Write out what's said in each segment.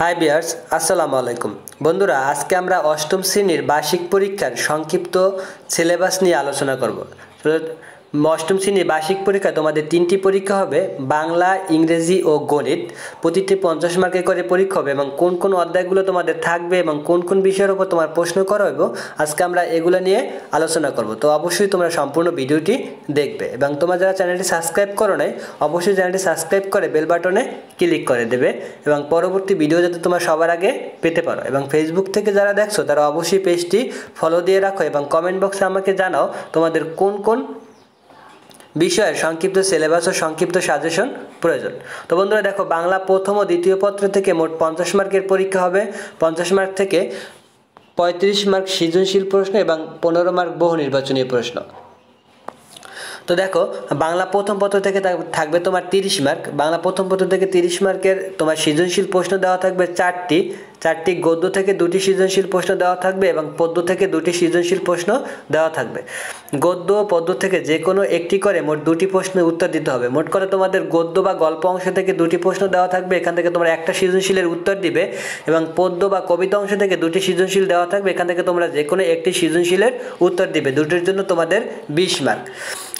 High বিয়ার্স আসসালামু আলাইকুম। বন্ধুরা, আজকে আমরা অষ্টম শ্রেণির বার্ষিক পরীক্ষার সংক্ষিপ্ত সিলেবাস নিয়ে আলোচনা করব। অষ্টম শ্রেণির বার্ষিক পরীক্ষা তোমাদের তিনটি পরীক্ষা হবে, বাংলা, ইংরেজি ও গণিত। প্রতিটি পঞ্চাশ মার্কের করে পরীক্ষা হবে এবং কোন কোন অধ্যায়গুলো তোমাদের থাকবে এবং কোন কোন বিষয়ের উপর তোমার প্রশ্ন করা হইব, আজকে আমরা এগুলো নিয়ে আলোচনা করব। তো অবশ্যই তোমরা সম্পূর্ণ ভিডিওটি দেখবে এবং তোমরা যারা চ্যানেলটি সাবস্ক্রাইব করো নাই, অবশ্যই চ্যানেলটি সাবস্ক্রাইব করে বেল বাটনে ক্লিক করে দেবে এবং পরবর্তী ভিডিও যাতে তোমরা সবার আগে পেতে পারো এবং ফেসবুক থেকে যারা দেখছ তারা অবশ্যই পেজটি ফলো দিয়ে রাখো এবং কমেন্ট বক্সে আমাকে জানাও তোমাদের কোন কোন বিষয়ের সংক্ষিপ্ত সিলেবাস ও সংক্ষিপ্ত সাজেশন প্রয়োজন? তো বন্ধুরা দেখো, বাংলা প্রথম ও দ্বিতীয় পত্র থেকে মোট পঞ্চাশ মার্কের পরীক্ষা হবে। পঞ্চাশ মার্ক থেকে পঁয়ত্রিশ মার্ক সৃজনশীল প্রশ্ন এবং পনেরো মার্ক বহু নির্বাচনী প্রশ্ন। তো দেখো, বাংলা প্রথম পত্র থেকে থাকবে তোমার তিরিশ মার্ক বাংলা প্রথম পত্র থেকে তিরিশ মার্কের তোমার সৃজনশীল প্রশ্ন দেওয়া থাকবে চারটি। চারটি গদ্য থেকে দুটি সৃজনশীল প্রশ্ন দেওয়া থাকবে এবং পদ্য থেকে দুটি সৃজনশীল প্রশ্ন দেওয়া থাকবে। গদ্য ও পদ্য থেকে যে কোনো একটি করে মোট দুটি প্রশ্নের উত্তর দিতে হবে। মোট করে তোমাদের গদ্য বা গল্প অংশ থেকে দুটি প্রশ্ন দেওয়া থাকবে, এখান থেকে তোমরা একটা সৃজনশীলের উত্তর দিবে এবং পদ্য বা কবিতা অংশ থেকে দুটি সৃজনশীল দেওয়া থাকবে, এখান থেকে তোমরা যে কোনো একটি সৃজনশীলের উত্তর দিবে। দুটির জন্য তোমাদের বিশ মার্ক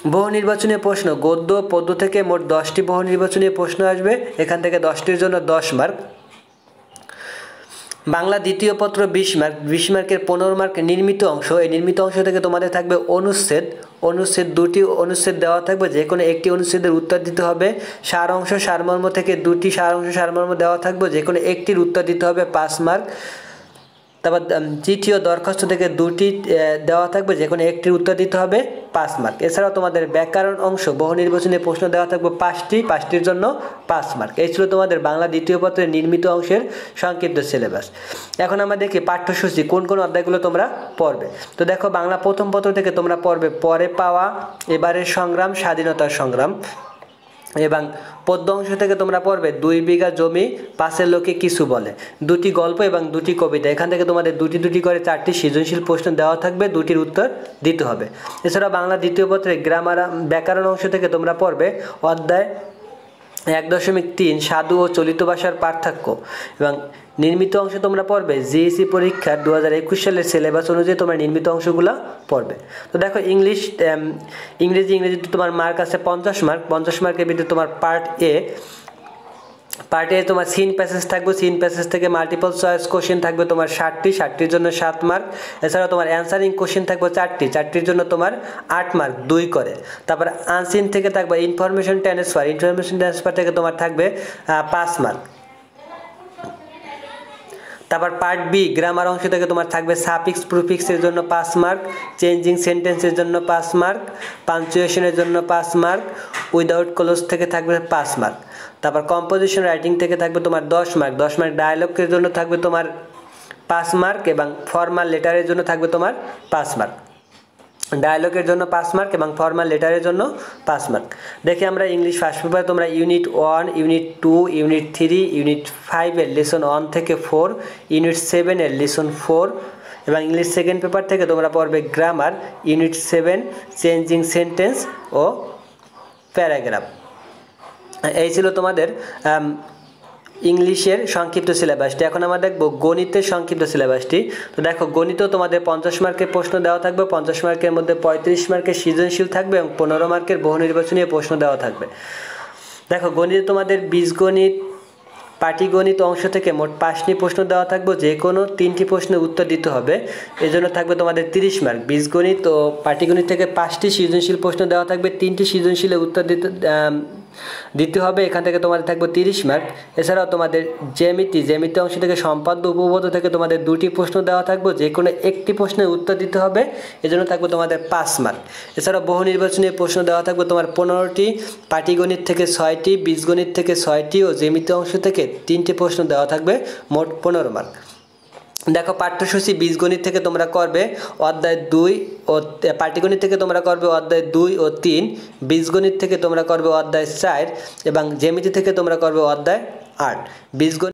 বহু নির্বাচনী প্রশ্ন, গদ্য, পদ্য থেকে মোট দশটি বহু নির্বাচনী প্রশ্ন আসবে। এখান থেকে দশটির জন্য দশ মার্ক বাংলা দ্বিতীয় পত্র বিশ মার্ক বিশ মার্কের পনেরো মার্ক নির্মিত অংশ। এই নির্মিত অংশ থেকে তোমাদের থাকবে অনুচ্ছেদ। অনুচ্ছেদ দুটি অনুচ্ছেদ দেওয়া থাকবে। যে কোনো একটি অনুচ্ছেদের উত্তর দিতে হবে। সার অংশ সারমর্ম থেকে দুটি সার অংশ সারমর্ম দেওয়া থাকবে। যে কোনো একটির উত্তর দিতে হবে পাঁচ মার্ক তারপর চিঠি ও দরখাস্ত থেকে দুটি দেওয়া থাকবে যে কোনো একটির উত্তর দিতে হবে, পাঁচ মার্ক। এছাড়াও তোমাদের ব্যাকরণ অংশ, বহু নির্বাচনী প্রশ্ন দেওয়া থাকবে পাঁচটি, পাঁচটির জন্য পাঁচ মার্ক। এই ছিল তোমাদের বাংলা দ্বিতীয় পত্রের নির্মিত অংশের সংক্ষিপ্ত সিলেবাস। এখন আমরা দেখি পাঠ্যসূচি, কোন কোন অধ্যায়গুলো তোমরা পড়বে। তো দেখো, বাংলা প্রথম পত্র থেকে তোমরা পড়বে, পরে পাওয়া, এবারের সংগ্রাম, স্বাধীনতার সংগ্রাম। এবং পদ্য অংশ থেকে তোমরা পড়বে দুই বিঘা জমি পাশের লোকে কিছু বলে। দুটি গল্প এবং দুটি কবিতা। এখান থেকে তোমাদের দুটি দুটি করে চারটি সৃজনশীল প্রশ্ন দেওয়া থাকবে, দুটির উত্তর দিতে হবে। এছাড়া বাংলা দ্বিতীয় পত্রে গ্রামার, ব্যাকরণ অংশ থেকে তোমরা পড়বে অধ্যায় এক দশমিক তিন, সাধু ও চলিত ভাষার পার্থক্য এবং নির্মিত অংশ তোমরা পড়বে জিএসি পরীক্ষার দু হাজার একুশ সালের সিলেবাস অনুযায়ী তোমরা নির্মিত অংশগুলো পড়বে। তো দেখো ইংলিশ ইংরেজি, ইংরেজিতে তোমার মার্ক আছে পঞ্চাশ মার্ক পঞ্চাশ মার্কের ভিতরে তোমার পার্ট এ পার্টে তোমার সিন প্যাসেজ থাকবে সিন প্যাসেজ থেকে মাল্টিপল চয়েস কোশ্চেন থাকবে তোমার ষাটটি, ষাটটির জন্য সাত মার্ক এছাড়াও তোমার অ্যান্সারিং কোশ্চেন থাকবে চারটি, চারটির জন্য তোমার আট মার্ক দুই করে। তারপর আনসিন থেকে থাকবে ইনফরমেশন ট্রান্সফার ইনফরমেশন ট্রান্সফার থেকে তোমার থাকবে পাঁচ মার্ক তারপর পার্ট বি গ্রামার অংশ থেকে তোমার থাকবে সাফিক্স প্রুফিক্সের জন্য পাঁচ মার্ক চেঞ্জিং সেন্টেন্সের জন্য পাঁচ মার্ক পাঞ্চুয়েশনের জন্য পাঁচ মার্ক উইদাউট ক্লোজ থেকে থাকবে পাঁচ মার্ক তারপর কম্পোজিশন রাইটিং থেকে থাকবে তোমার দশ মার্ক দশ মার্ক ডায়ালগের জন্য থাকবে তোমার পাঁচ মার্ক এবং ফর্মাল লেটারের জন্য থাকবে তোমার পাঁচ মার্ক ডায়ালগের জন্য পাঁচ মার্ক এবং ফর্মাল লেটারের জন্য পাঁচ মার্ক দেখি আমরা ইংলিশ ফার্স্ট পেপারে তোমরা unit one unit two unit three unit ফাইভের লেসন ওয়ান থেকে ফোর ইউনিট সেভেনের লেসন ফোর এবং ইংলিশ সেকেন্ড পেপার থেকে তোমরা পড়বে grammar unit seven changing sentence ও প্যারাগ্রাফ এই ছিল তোমাদের ইংলিশের সংক্ষিপ্ত সিলেবাসটি। এখন আমরা দেখব গণিতের সংক্ষিপ্ত সিলেবাসটি। তো দেখো, গণিতও তোমাদের পঞ্চাশ মার্কের প্রশ্ন দেওয়া থাকবে, পঞ্চাশ মার্কের মধ্যে পঁয়ত্রিশ মার্কের সৃজনশীল থাকবে এবং পনেরো মার্কের বহু নির্বাচনীয় প্রশ্ন দেওয়া থাকবে। দেখো, গণিতে তোমাদের বীজগণিত, পাটিগণিত অংশ থেকে মোট পাঁচটি প্রশ্ন দেওয়া থাকবে, যে কোনো তিনটি প্রশ্নের উত্তর দিতে হবে। এজন্য থাকবে তোমাদের তিরিশ মার্ক। বীজগণিত ও পাটিগণিত থেকে পাঁচটি সৃজনশীল প্রশ্ন দেওয়া থাকবে, তিনটি সৃজনশীলের উত্তর দিতে দিতে হবে, এখান থেকে তোমাদের থাকবে তিরিশ মার্ক এছাড়াও তোমাদের জ্যামিতি জ্যামিতি অংশ থেকে সম্পাদ্য উপবোধ থেকে তোমাদের দুটি প্রশ্ন দেওয়া থাকবে যে কোনো একটি প্রশ্নের উত্তর দিতে হবে, এজন্য থাকবে তোমাদের পাঁচ মার্ক এছাড়াও বহু নির্বাচনী প্রশ্ন দেওয়া থাকবে, তোমার পনেরোটি, পাটিগণিত থেকে ছয়টি, বীজগণিত থেকে ছয়টি ও জ্যামিতি অংশ থেকে তিনটি প্রশ্ন দেওয়া থাকবে, মোট পনেরো মার্ক দেখো পাঠ্যসূচি বীজগণিত থেকে তোমরা করবে অধ্যায় দুই ও পাটিগণিত থেকে তোমরা করবে অধ্যায় দুই ও তিন, বীজগণিত থেকে তোমরা করবে অধ্যায় চার এবং জেমিতি থেকে তোমরা করবে অধ্যায় আট। বীজগণিত